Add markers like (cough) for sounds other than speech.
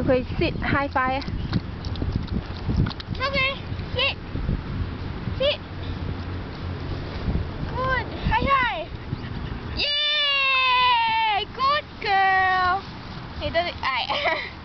Okay, sit. High five. Okay, sit. Sit. Good. Hi, hi. Yay! Good girl. He does it? I. (laughs)